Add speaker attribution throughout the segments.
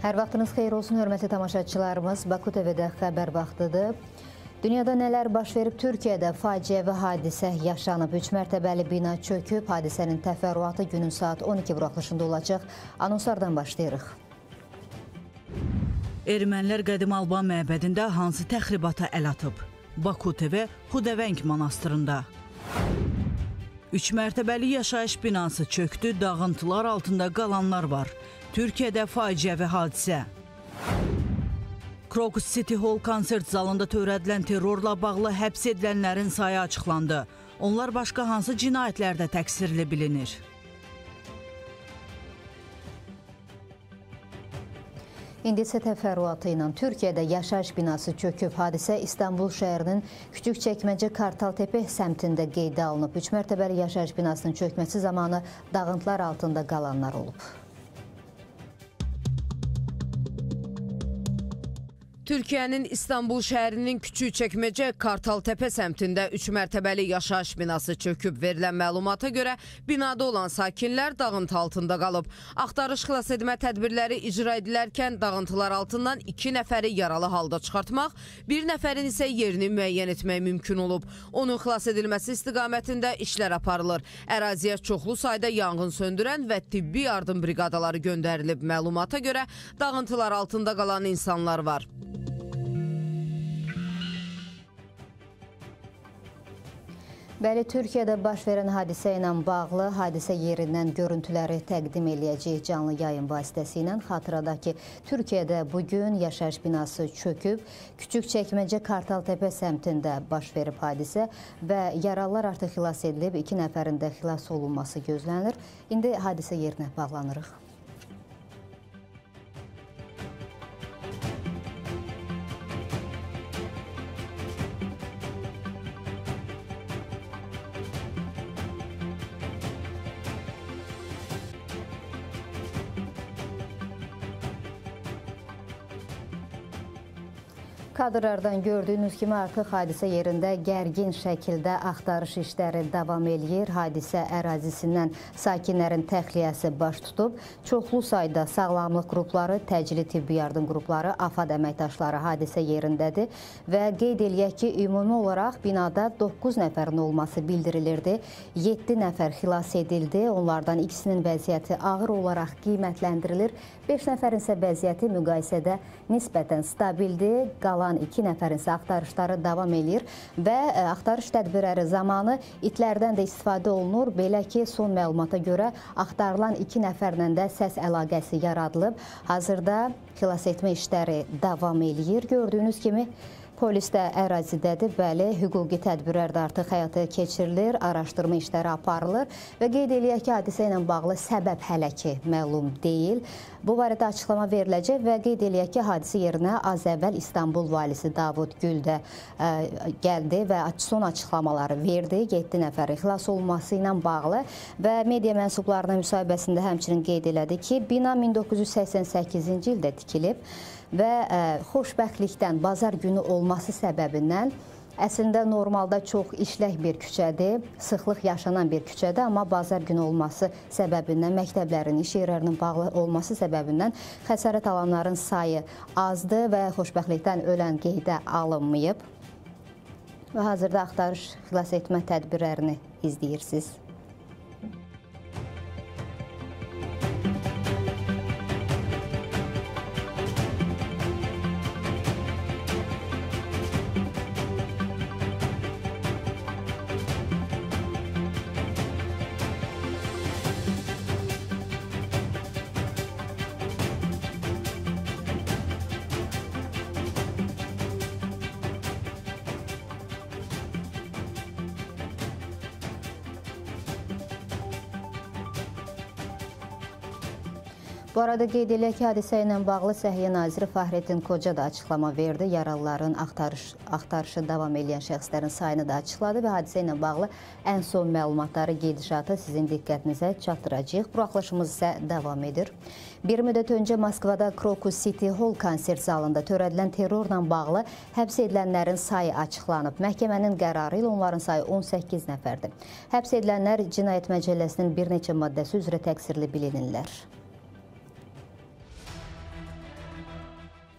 Speaker 1: Hər vaxtınız xeyir olsun, hörmətli tamaşaçılarımız. Baku TV-də xəbər vaxtıdır. Dünyada nələr baş verib? Türkiyədə faciəvi hadisə yaşanıb. Üç mərtəbəli bina çöküb. Hadisənin təfərrüatı günün saat 12 buraxılışında olacaq. Anonslardan başlayırıq.
Speaker 2: Ermənilər Qədim Alban məbədində hansı təxribata əl atıb? Baku TV Xudəvəng monastırında. Üç mərtəbəli yaşayış binası çöktü, dağıntılar altında qalanlar var. Türkiyədə faciəvi hadisə. Krokus City Hall konsert zalında törədilən terrorla bağlı həbs edilənlərin sayı açıqlandı. Onlar başqa hansı cinayətlərdə təqsirli bilinir?
Speaker 1: İndi isə təfərrüatı ilə Türkiyədə yaşayış binası çöküb. Hadisə İstanbul şəhərinin Küçük Çəkməcə Kartaltepe səmtində qeydə alınıb. Üç mərtəbəli yaşayış binasının çökməsi zamanı dağıntılar altında qalanlar olub.
Speaker 3: Türkiyənin İstanbul şəhərinin Küçük Çəkməcə Kartaltəpə səmtində 3 mərtəbəli yaşayış binası çöküb. Verilən məlumata görə binada olan sakinlər dağıntı altında qalıb. Axtarış xilas etmə tədbirləri icra edilərkən dağıntılar altından 2 nəfəri yaralı halda çıxartmaq, bir nəfərin isə yerini müəyyən etmək mümkün olub. Onun xilas edilməsi istiqamətində işlər aparılır. Əraziyə çoxlu sayda yanğın söndürən və tibbi yardım briqadaları göndərilib. Məlumata görə dağıntılar altında qalan insanlar var.
Speaker 1: Bəli, Türkiyədə baş verən hadisə ilə bağlı hadisə yerindən görüntüləri təqdim eləyəcək canlı yayın vasitəsilə. Xatırladaq ki, Türkiyədə bugün yaşayış binası çöküb, Küçük Çəkməcə Kartaltepe səmtində baş verib hadisə və yaralılar artıq xilas edilib, iki nəfərin də xilas olunması gözlənilir. İndi hadisə yerinə bağlanırıq. Kadrlardan gördüyünüz kimi artıq hadisə yerində gərgin şəkildə axtarış işləri davam eləyir. Hadisə ərazisindən sakinlərin təxliyəsi baş tutub. Çoxlu sayda sağlamlıq qrupları, təcili tibbi yardım qrupları, AFAD əməkdaşları hadisə yerindədir və qeyd eləyək ki, ümumi olaraq binada 9 nəfərin olması bildirilirdi. 7 nəfər xilas edildi. Onlardan ikisinin vəziyyəti ağır olaraq qiymətləndirilir. 5 nəfərin isə vəziyyəti müqayisədə nisbətən stabildir. Qalan qalan iki nəfərin isə axtarışları davam eləyir və e, axtarış tədbirləri zamanı itlərdən də istifadə olunur. Belə ki, son məlumata görə axtarılan iki nəfərlə də səs əlaqəsi yaradılıb. Hazırda xilas etmə işləri davam eləyir. Gördüyünüz kimi Polis də ərazidədir, bəli, hüquqi tədbirlər də artıq həyata keçirilir, araşdırma işləri aparılır və qeyd eləyək ki, hadisə ilə bağlı səbəb hələ ki məlum deyil. Bu barədə açıqlama veriləcək və qeyd eləyək ki, hadisə yerinə az əvvəl İstanbul valisi Davud Gül də ə, gəldi və son açıqlamaları verdi. 7 nəfərin xilas olunması ilə bağlı və media mənsublarına müsahibəsində həmçinin qeyd elədi ki, bina 1988-ci ildə tikilib və e, xoşbəxtlikdən bazar günü olması səbəbindən Əslində normalda çox işlək bir küçədir, sıxlıq yaşanan bir küçədir, amma bazar günü olması səbəbindən, məktəblərin, iş yerlərinin bağlı olması səbəbindən xəsarət alanların sayı azdır və xoşbəxtlikdən ölən qeydə alınmayıb. Və hazırda axtarış xilas etmə tədbirlərini izləyirsiniz. Bu arada qeyd eləyək ki, hadisə ilə bağlı Səhiyyə naziri Fahrettin Qoca da açıqlama verdi. Yaralıların axtarış, axtarışı davam edən şəxslərin sayını da açıqladı və hadisə ilə bağlı ən son məlumatları gedişatı sizin diqqətinizə çatdıracağıq. Buraxılışımız isə davam edir. Bir müddət öncə Moskvada Krokus City Hall konsert zalında törədilən terrorla bağlı həbs edilənlərin sayı açıqlanıb. Məhkəmənin qərarı ilə onların sayı 18 nəfərdir. Həbs edilənlər Cinayət Məcəlləsinin bir neçə maddəsi üzrə təqsirli bilinirlər.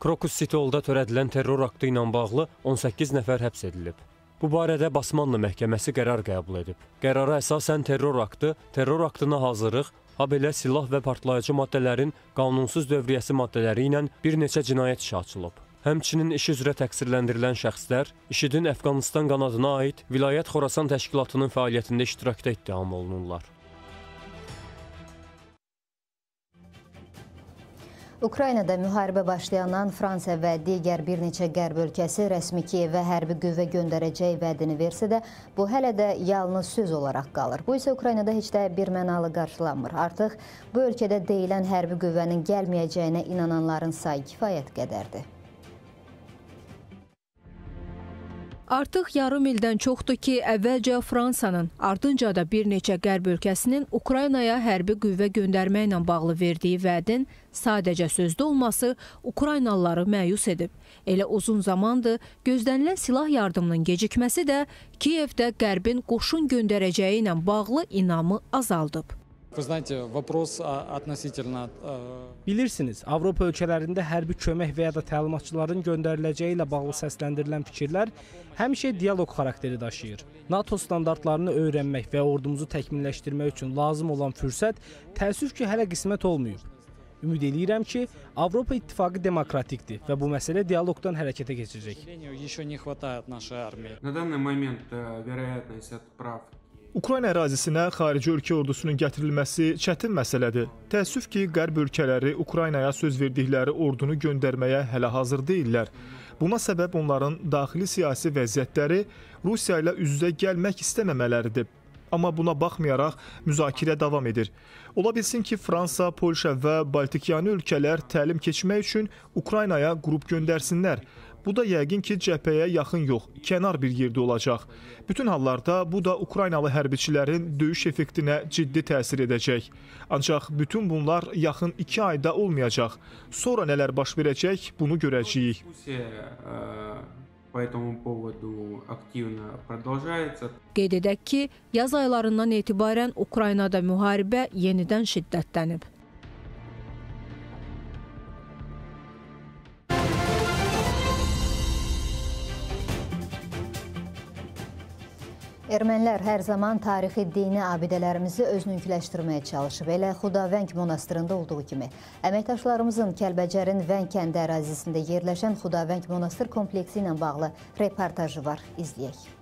Speaker 4: Krokus City Hallda törədilən terror aktı ilə bağlı 18 nəfər həbs edilib. Bu barədə Basmanlı məhkəməsi qərar qəbul edib. Qərara əsasən terror aktı, terror aktına hazırlıq, habelə silah və partlayıcı maddələrin qanunsuz dövriyyəsi maddələri ilə bir neçə cinayət işi açılıb. Həmçinin iş üzrə təqsirləndirilən şəxslər IŞİD-in Əfqanistan qanadına aid Vilayət Xorasan təşkilatının fəaliyyətində iştirakda ittiham olunurlar.
Speaker 1: Ukraynada müharibə başlayandan Fransa və digər bir neçə qərb ölkəsi rəsmi Kiyevə hərbi qüvvə göndərəcək vədini versə də, bu hələ də yalnız söz olaraq qalır. Bu isə Ukraynada heç də bir mənalı qarşılanmır. Artıq bu ölkədə deyilən hərbi qüvvənin gəlməyəcəyinə inananların sayı kifayət qədərdir.
Speaker 5: Artıq yarım ildən çoxdur ki, əvvəlcə Fransanın, ardınca da bir neçə qərb ölkəsinin Ukraynaya hərbi qüvvə göndərmə ilə bağlı verdiyi vədin sadəcə sözdə olması Ukraynalıları məyus edib. Elə uzun zamandır gözlənilən silah yardımının gecikməsi də Kiyevdə qərbin qoşun göndərəcəyi ilə bağlı inamı azaldıb.
Speaker 6: Вы знаете, вопрос относительно...
Speaker 7: Bilirsiniz, Avropa ölkələrində hərbi kömək və ya da təlimatçıların göndəriləcəyi ilə bağlı səsləndirilən fikirlər həmişə dialoq xarakteri daşıyır. NATO standartlarını öyrənmək və ordumuzu təkmilləşdirmək üçün lazım olan fürsət təəssüf ki, hələ qismət olmayıb. Ümid eləyirəm ki, Avropa İttifaqı demokratikdir və bu məsələ dialoqdan hərəkətə keçəcək.
Speaker 8: На данный момент э, вероятность отправки
Speaker 9: Ukrayna ərazisinə xarici ölkə ordusunun gətirilməsi çətin məsələdir. Təəssüf ki, qərb ölkələri Ukraynaya söz verdikləri ordunu göndərməyə hələ hazır deyillər. Buna səbəb onların daxili siyasi vəziyyətləri Rusiya ilə üz-üzə gəlmək istəməmələridir. Amma buna baxmayaraq müzakirə davam edir. Ola bilsin ki, Fransa, Polşa və Baltikyanı ölkələr təlim keçmək üçün Ukraynaya qrup göndərsinlər. Bu da yəqin ki, cəbhəyə yaxın yox, kənar bir yerdə olacaq. Bütün hallarda bu da Ukraynalı hərbiçilərin döyüş effektinə ciddi təsir edəcək. Ancaq bütün bunlar yaxın 2 ayda olmayacaq. Sonra nələr baş verəcək, bunu görəcəyik.
Speaker 8: дискуссия э, по этому поводу активно продолжается.
Speaker 5: Qeyd edək ki, yaz aylarından etibarən Ukraynada müharibə yenidən şiddətlənib.
Speaker 1: Ermənilər hər zaman tarixi dini abidələrimizi özününkiləşdirməyə çalışıb. Elə Xudavəng monastırında olduğu kimi. Əməkdaşlarımızın Kəlbəcərin Vəng kəndi ərazisində yerləşən Xudavəng monastır kompleksi ilə bağlı reportajı var. İzləyək.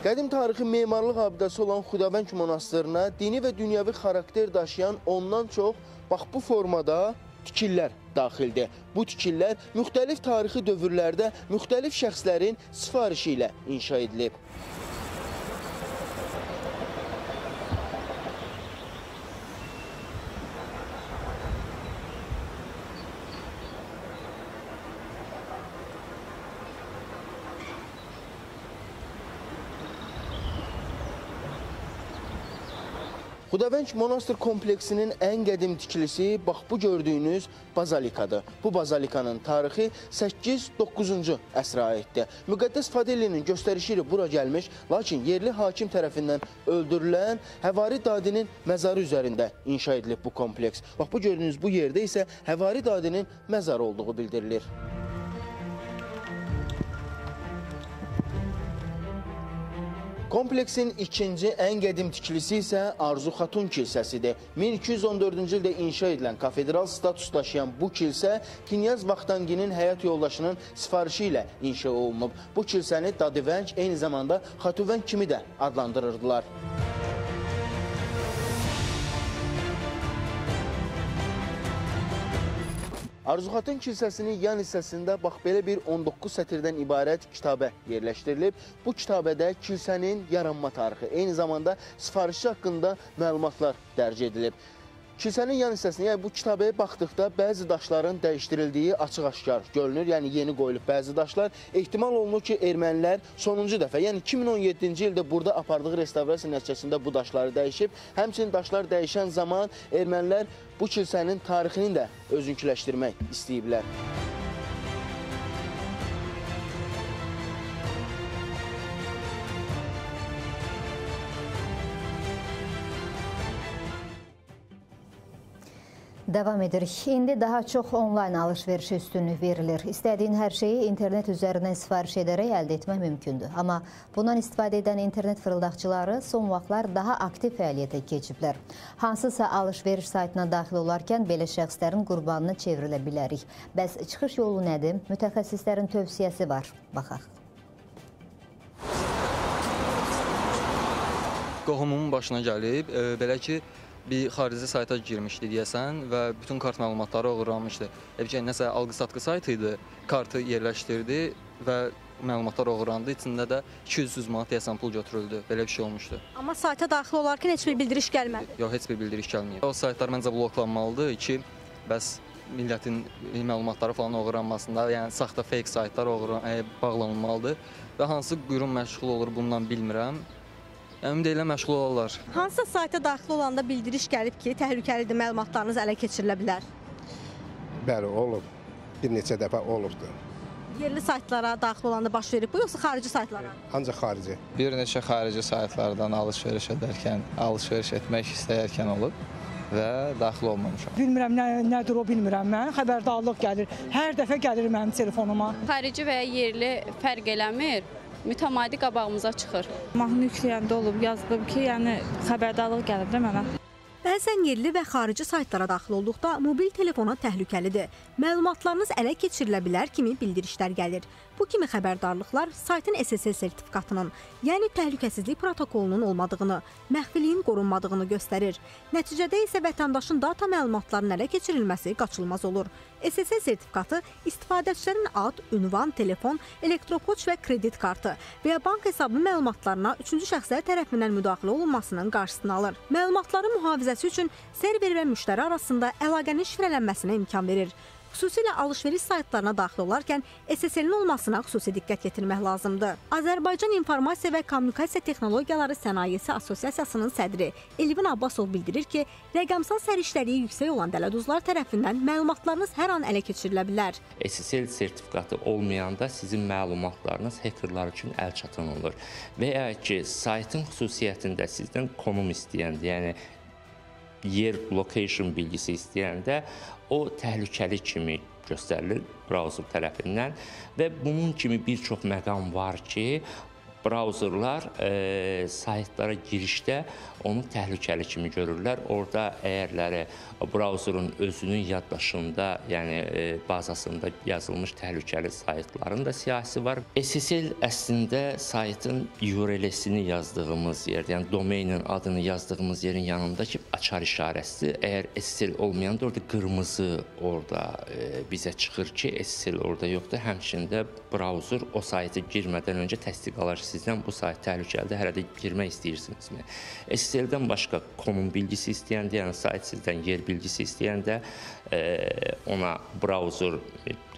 Speaker 10: Qədim tarixi memarlıq abidəsi olan Xudavəng monastırına dini və dünyəvi xarakter daşıyan ondan çox bax bu formada tikillər daxildir. Bu tikillər müxtəlif tarixi dövrlərdə müxtəlif şəxslərin sifarişi ilə inşa edilib. Xudavəng monastır kompleksinin ən qədim tikilisi bax bu gördüyünüz bazalikadır. Bu bazalikanın tarixi 8-9-cu əsrə aiddir. Müqəddəs Fadellinin göstərişi ilə bura gəlmiş, lakin yerli hakim tərəfindən öldürülən Həvari Dadinin məzarı üzərində inşa edilib bu kompleks. Bax bu gördüyünüz bu yerdə isə Həvari Dadinin məzarı olduğu bildirilir. Kompleksin ikinci ən qədim tikilisi isə Arzu Xatun kilsəsidir. 1214-cü ildə inşa edilən kafedral status daşıyan bu kilsə Kinyaz Vaxtanginin həyat yoldaşının sifarişi ilə inşa olunub. Bu kilsəni Dadivəng, eyni zamanda Xatuvəng kimi də adlandırırdılar. Arzuxatın kilsəsinin yan hissəsində bax belə bir 19 sətirdən ibarət kitabə yerləşdirilib. Bu kitabədə kilsənin yaranma tarixi, eyni zamanda sifarişçi haqqında məlumatlar dərc edilib. Kilsənin yan hissəsinə, yəni bu kitabəyə baxdıqda bəzi daşların dəyişdirildiyi açıq-aşkar görünür. Yəni yeni qoyulub bəzi daşlar. Ehtimal olunur ki, ermənilər sonuncu dəfə, yəni 2017-ci ildə burada apardığı restavrasiya nəticəsində bu daşları dəyişib. Həmçinin daşlar dəyişən zaman ermənilər bu kilsənin tarixini də özünküləşdirmək istəyiblər.
Speaker 1: Davam edirik. İndi daha çox onlayn alış-veriş üstünlük verilir. İstədiyin hər şeyi internet üzərindən sifariş edərək əldə etmək mümkündür. Amma bundan istifadə edən internet fırıldaqçıları son vaxtlar daha aktiv fəaliyyətə keçiblər. Hansısa alış-veriş saytına daxil olarkən belə şəxslərin qurbanına çevrilə bilərik. Bəs çıxış yolu nədir? Mütəxəssislərin tövsiyəsi var. Baxaq.
Speaker 11: Qohumumun başına gəlib, e, belə ki, bir xarici sayta girmişdi deyəsən və bütün kart məlumatları oğurlanmışdı. Həqiqətən nəsə alqı-satqı saytı idi. Kartı yerləşdirdi və məlumatlar oğurlandı. İçində də 200 manat deyəsən pul götürüldü. Belə bir şey olmuşdu.
Speaker 12: Amma sayta daxil olarkən heç bir bildiriş gəlmədi.
Speaker 11: Yox, heç bir bildiriş gəlməyib. O saytlar məncə bloklanmalıdır ki, bəs millətin məlumatları falan oğurlanmasında, yəni saxta fake saytlar oğurlan e, bağlanılmalıdır və hansı qurum məşğul olur bundan bilmirəm. Əmin deyiləm məşğul olarlar.
Speaker 12: Hansısa sayta daxil olanda bildiriş gəlib ki, təhlükəlidir, məlumatlarınız ələ keçirilə bilər.
Speaker 13: Bəli, olub. Bir neçə dəfə olubdu.
Speaker 12: Yerli saytlara daxil olanda baş verib bu, yoxsa xarici saytlara?
Speaker 13: Ancaq xarici.
Speaker 14: Bir neçə xarici saytlardan alış-veriş edərkən, alış-veriş etmək istəyərkən olub və daxil olmamışam.
Speaker 15: Bilmirəm nə nədir o bilmirəm mən. Xəbərdarlıq gəlir. Hər dəfə gəlir mənim telefonuma.
Speaker 16: Xarici və ya yerli fərq eləmir. Mütəmadi qabağımıza çıxır.
Speaker 17: Mahnı yükləyəndə olub, yazılıb ki, yəni xəbərdarlıq gəlib də mənə.
Speaker 12: Bəzən yerli və xarici saytlara daxil olduqda mobil telefona təhlükəlidir. Məlumatlarınız ələ keçirilə bilər kimi bildirişlər gəlir. Bu kimi xəbərdarlıqlar saytın SSL sertifikatının, yəni təhlükəsizlik protokolunun olmadığını, məxfiliyin qorunmadığını göstərir. Nəticədə isə vətəndaşın data məlumatlarının ələ keçirilməsi qaçılmaz olur. SSL sertifikatı istifadəçilərin ad, ünvan, telefon, elektropoçt və kredit kartı və ya bank hesabı məlumatlarına üçüncü şəxslər tərəfindən müdaxilə olunmasının qarşısını alır. Məlumatların mühafizəsi üçün server və müştəri arasında əlaqənin şifrələnməsinə imkan verir. Xüsusilə alış-veriş saytlarına daxil olarkən SSL-in olmasına xüsusi diqqət yetirmək lazımdır. Azərbaycan İnformasiya və Kommunikasiya Texnologiyaları Sənayesi Assosiasiyasının sədri Elvin Abbasov bildirir ki, rəqəmsal səriştəliyi yüksək olan dələduzlar tərəfindən məlumatlarınız hər an ələ keçirilə bilər.
Speaker 18: SSL sertifikatı olmayanda sizin məlumatlarınız hackerlar üçün əlçatan olur. Və ya ki, saytın xüsusiyyətində sizdən konum istəyəndə, yəni yer location bilgisi istəyəndə o təhlükəli kimi göstərilir brauzer tərəfindən və bunun kimi bir çox məqam var ki, brauzerlar e, saytlara girişdə onu təhlükəli kimi görürlər. Orda əgərləri brauzerun özünün yaddaşında, yəni e, bazasında yazılmış təhlükəli saytların da siyahısı var. SSL əslində saytın URL-sini yazdığımız yer, yəni domeinin adını yazdığımız yerin yanındakı açar işarəsidir. Əgər SSL olmayanda orada qırmızı orada e, bizə çıxır ki, SSL orada yoxdur. Həmçində brauzer o sayta girmədən öncə təsdiq alır sizdən bu sayt təhlükəlidir, hələ də girmək istəyirsinizmi? SSL-dən başqa konum bilgisi istəyəndə, yəni sayt sizdən yer bilgisi istəyəndə ona brauzer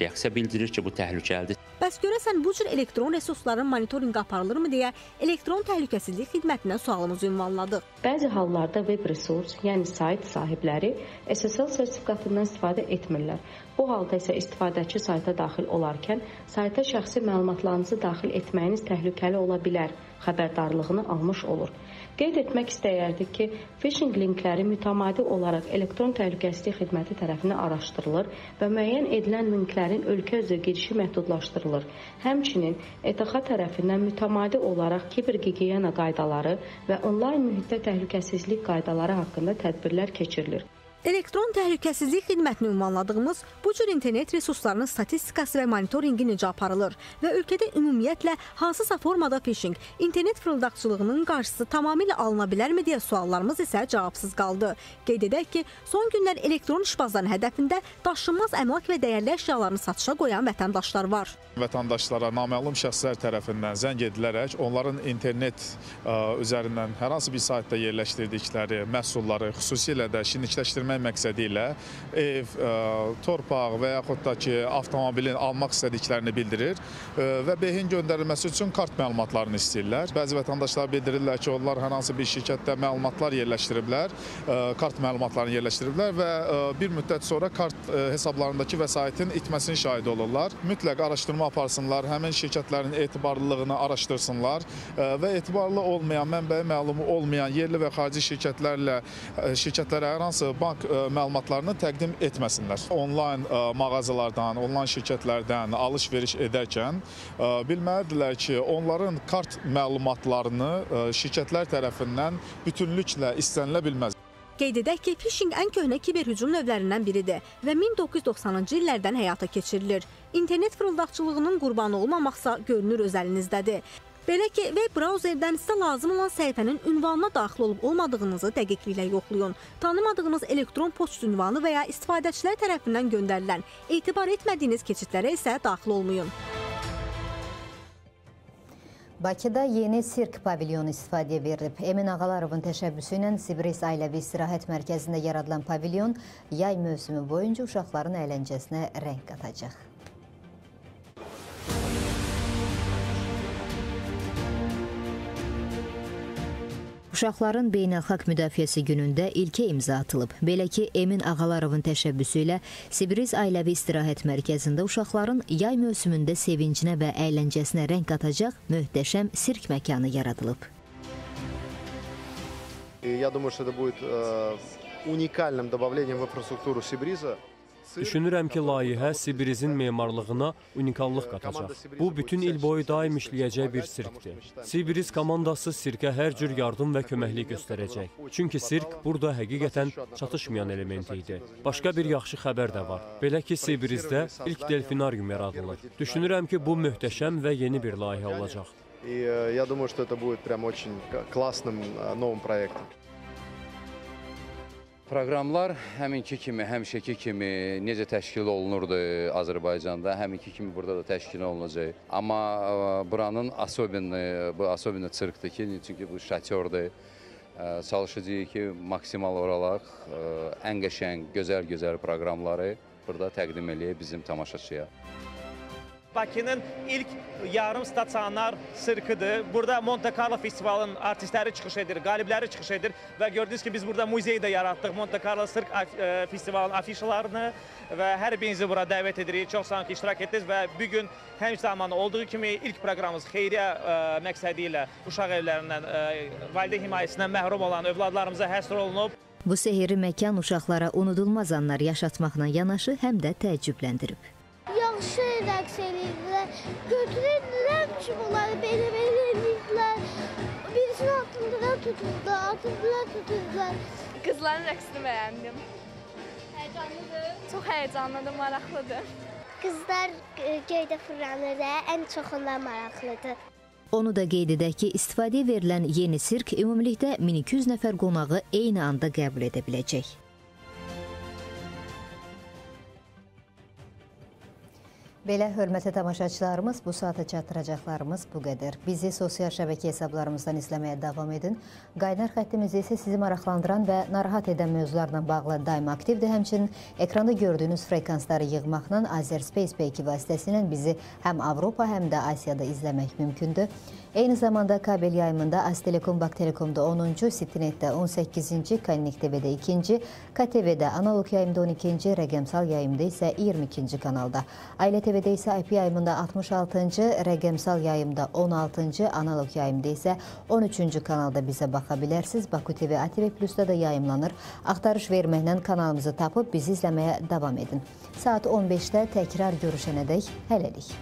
Speaker 18: reaksiya bildirir ki, bu təhlükəlidir.
Speaker 12: Bəs görəsən bu cür elektron resursların monitorinqi aparılırmı deyə elektron təhlükəsizlik xidmətinə sualımızı ünvanladıq.
Speaker 19: Bəzi hallarda web resurs, yəni sayt sahibləri SSL sertifikatından istifadə etmirlər. Bu halda isə istifadəçi sayta daxil olarkən sayta şəxsi məlumatlarınızı daxil etməyiniz təhlükəli ola bilər xəbərdarlığını almış olur. Qeyd etmək istəyərdik ki, phishing linkləri mütəmadi olaraq elektron təhlükəsizlik xidməti tərəfindən araşdırılır və müəyyən edilən linklərin ölkə üzrə girişi məhdudlaşdırılır. Həmçinin ETX tərəfindən mütəmadi olaraq kibergigiyena qaydaları və onlayn mühitdə təhlükəsizlik qaydaları haqqında tədbirlər keçirilir.
Speaker 12: Elektron təhlükəsizlik xidmətini ünvanladığımız bu cür internet resurslarının statistikası və monitorinqi necə aparılır və ölkədə ümumiyyətlə hansısa formada phishing, internet fırıldaqçılığının qarşısı tamamilə alına bilərmi deyə suallarımız isə cavabsız qaldı. Qeyd edək ki, son günlər elektron işbazların hədəfində daşınmaz əmlak və dəyərli əşyalarını satışa qoyan vətəndaşlar var.
Speaker 20: Vətəndaşlara naməlum şəxslər tərəfindən zəng edilərək onların internet ə, üzərindən hər hansı bir saytda yerləşdirdikləri məhsulları, xüsusilə də şirinlikləşdirmə etmək məqsədi ilə ev, ə, torpaq və yaxud da ki, avtomobilin almaq istədiklərini bildirir ə, və behin göndərilməsi üçün kart məlumatlarını istəyirlər. Bəzi vətəndaşlar bildirirlər ki, onlar hər hansı bir şirkətdə məlumatlar yerləşdiriblər, ə, kart məlumatlarını yerləşdiriblər və bir müddət sonra kart hesablarındakı vəsaitin itməsinin şahidi olurlar. Mütləq araşdırma aparsınlar, həmin şirkətlərin etibarlılığını araşdırsınlar və etibarlı olmayan, mənbəyi məlumu olmayan yerli və xarici şirkətlərlə şirkətlərə hər hansı bank sirk ə, məlumatlarını təqdim etməsinlər. Onlayn ə, mağazalardan, onlayn şirkətlərdən alış-veriş edərkən ə, bilməlidirlər ki, onların kart məlumatlarını şirkətlər tərəfindən bütünlüklə istənilə bilməz.
Speaker 12: Qeyd edək ki, phishing ən köhnə kiberhücum növlərindən biridir və 1990-cı illərdən həyata keçirilir. İnternet fırıldaqçılığının qurbanı olmamaqsa görünür öz əlinizdədir. Belə ki, web brauzerdən sizə lazım olan səhifənin ünvanına daxil olub olmadığınızı dəqiqliklə yoxlayın. Tanımadığınız elektron poçt ünvanı və ya istifadəçilər tərəfindən göndərilən, etibar etmədiyiniz keçidlərə isə daxil olmayın.
Speaker 1: Bakıda yeni sirk pavilyonu istifadəyə verilib. Emin Ağalarovun təşəbbüsü ilə Sibris Ailəvi İstirahət Mərkəzində yaradılan pavilyon yay mövsümü boyunca uşaqların əyləncəsinə rəng qatacaq. Uşaqların Beynəlxalq Müdafiəsi günündə ilkə imza atılıb. Belə ki, Emin Ağalarovun təşəbbüsü ilə Sibriz Ailəvi İstirahət Mərkəzində uşaqların yay mövsümündə sevincinə və əyləncəsinə rəng qatacaq möhtəşəm sirk məkanı yaradılıb.
Speaker 21: Я думаю, что это будет э, уникальным добавлением в инфраструктуру Сибриза.
Speaker 4: Düşünürəm ki, layihə Sibirizin memarlığına unikallıq qatacaq. Bu, bütün il boyu daim işləyəcək bir sirkdir. Sibiriz komandası sirkə hər cür yardım və köməklik göstərəcək. Çünki sirk burada həqiqətən çatışmayan element idi. Başqa bir yaxşı xəbər də var. Belə ki, Sibirizdə ilk delfinarium yaradılır. Düşünürəm ki, bu möhtəşəm və yeni bir layihə olacaq.
Speaker 21: И э, я думаю, что это будет прям очень классным э, новым проектом.
Speaker 22: Proqramlar həminki kimi, həmişəki kimi necə təşkil olunurdu Azərbaycanda, həminki kimi burada da təşkil olunacaq. Amma ə, buranın особенный, bu особенный sirkdir ki, çünki bu şatyordur. Ə, Çalışacağıq ki, maksimal olaraq ə, ən qəşəng, gözəl-gözəl proqramları burada təqdim eləyək bizim tamaşaçıya.
Speaker 23: Bakının ilk yarım stasionar sirkidir. Burada Monte Carlo festivalının artistləri çıxış edir, qalibləri çıxış edir və gördünüz ki, biz burada muzey də yaratdıq. Monte Carlo sirk e, festivalının afişalarını və hər birinizi bura dəvət edirik. Çox sağ olun ki, iştirak etdiniz və bu gün həmişə zamanı olduğu kimi ilk proqramımız xeyriyyə ə, məqsədi ilə uşaq evlərindən, ə, valideyn himayəsindən məhrum olan övladlarımıza həsr olunub.
Speaker 1: Bu sehirli məkan uşaqlara unudulmaz anlar yaşatmaqla yanaşı həm də təəccübləndirib.
Speaker 24: Yaxşı rəqs eləyirlər. Götürürlər ki, bunları belə-belə eləyirlər. Birisini atındılar, tuturdular, atındılar, tuturdular.
Speaker 25: Qızların rəqsini bəyəndim. Həyəcanlıdır. Çox həyəcanlıdır, maraqlıdır.
Speaker 24: Qızlar e, göydə fırlanır, ən çox onlar maraqlıdır.
Speaker 1: Onu da qeyd edək ki, istifadəyə verilən yeni sirk ümumilikdə 1200 nəfər qonağı eyni anda qəbul edə biləcək. Belə hörmətli tamaşaçılarımız, bu saata çatdıracaqlarımız bu qədər. Bizi sosial şəbəkə hesablarımızdan izləməyə davam edin. Qaynar xəttimiz isə sizi maraqlandıran və narahat edən mövzularla bağlı daim aktivdir. Həmçinin ekranda gördüyünüz frekansları yığmaqla Azerspace Pay-2 vasitəsilə bizi həm Avropa, həm də Asiyada izləmək mümkündür. Eyni zamanda kabel yayımında Aztelekom Bak Telekomda 10-cu, Citynet-də 18-ci, Connect TV-də 2-ci, KTV-də analog yayımda 12-ci, rəqəmsal yayımda isə 22-ci kanalda. Ailə TV-də isə IP yayımında 66-cı, rəqəmsal yayımda 16-cı, analog yayımda isə 13-cü kanalda bizə baxa bilərsiniz. Baku TV, ATV Plus-da da yayımlanır. Axtarış verməklə kanalımızı tapıb bizi izləməyə davam edin. Saat 15-də təkrar görüşənədək hələlik.